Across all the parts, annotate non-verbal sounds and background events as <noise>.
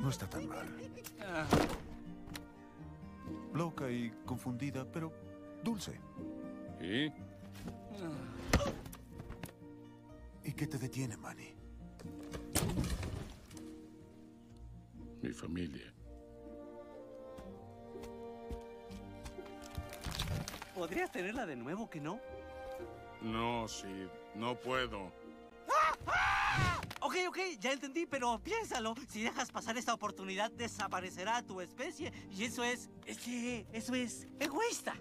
No está tan mal. Loca y confundida, pero dulce. ¿Y? ¿Y qué te detiene, Manny? Mi familia. ¿Podrías tenerla de nuevo que no? No, Sid. No puedo. Ok, ok, ya entendí, pero piénsalo. Si dejas pasar esta oportunidad, desaparecerá tu especie. Y eso es... Es que... Eso es... egoísta.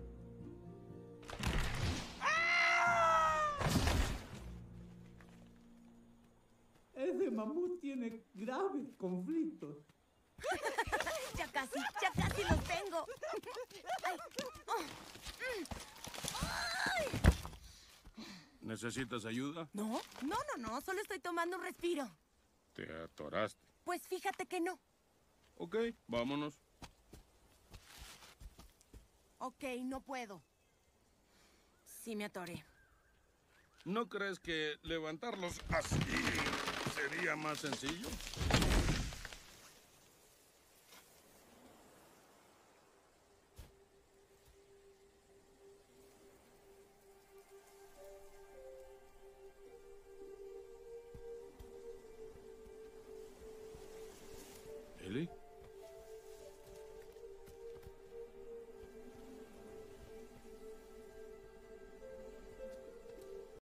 Ese mamut tiene graves conflictos. <laughs> Ya casi, ya ¿Necesitas ayuda? No, no, no, no, solo estoy tomando un respiro. Te atoraste. Pues fíjate que no. Ok, vámonos. Ok, no puedo. Sí me atoré. ¿No crees que levantarlos así sería más sencillo? Really?